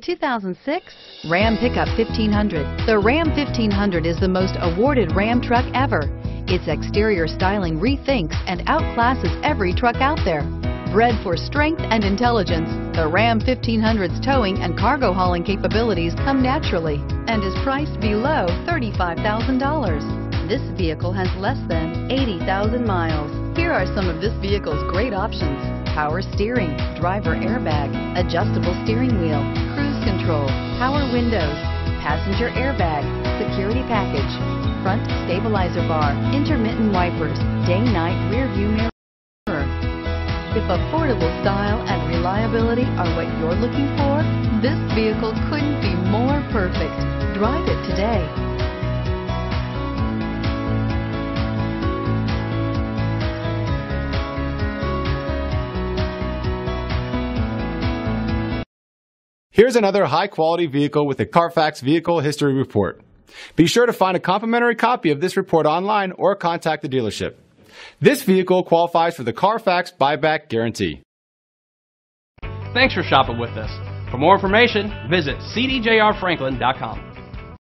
2006 Ram Pickup 1500. The Ram 1500 is the most awarded Ram truck ever. Its exterior styling rethinks and outclasses every truck out there. Bred for strength and intelligence, the Ram 1500's towing and cargo hauling capabilities come naturally and is priced below $35,000. This vehicle has less than 80,000 miles. Here are some of this vehicle's great options. Power steering, driver airbag, adjustable steering wheel, control, power windows, passenger airbag, security package, front stabilizer bar, intermittent wipers, day-night rear view mirror. If affordable style and reliability are what you're looking for, this vehicle couldn't be more perfect. Drive it today. Here's another high-quality vehicle with a Carfax Vehicle History Report. Be sure to find a complimentary copy of this report online or contact the dealership. This vehicle qualifies for the Carfax buyback guarantee. Thanks for shopping with us. For more information, visit cdjrfranklin.com.